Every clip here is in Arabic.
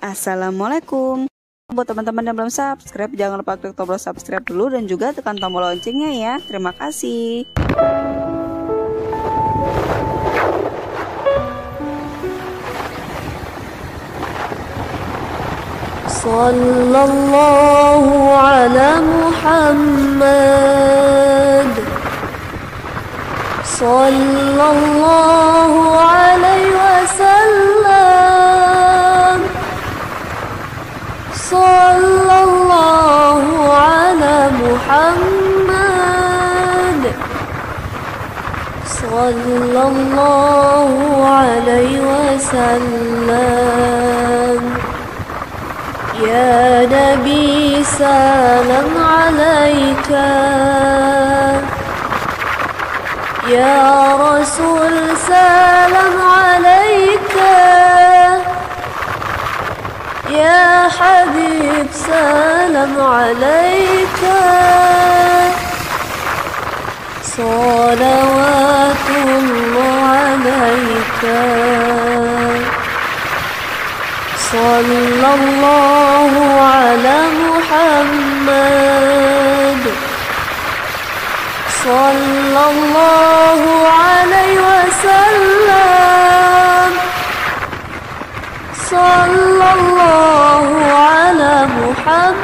Assalamualaikum. Buat teman-teman yang belum subscribe, jangan lupa klik tombol subscribe dulu dan juga tekan tombol loncengnya ya. Terima kasih. Sallallahu ala Muhammad Sallallahu alaihi wasallam صلى الله على محمد. صلى الله عليه وسلم. يا نبي سلام عليك. يا رسول سلام يا حبيب سلام عليك. صلوات الله عليك. صلى الله على محمد. صلى الله عليه صلى الله على محمد.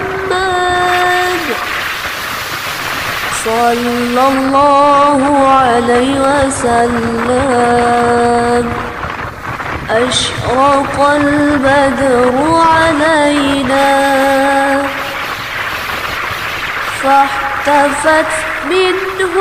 صلى الله عليه وسلم. أشرق البدر علينا. فاحتفت منه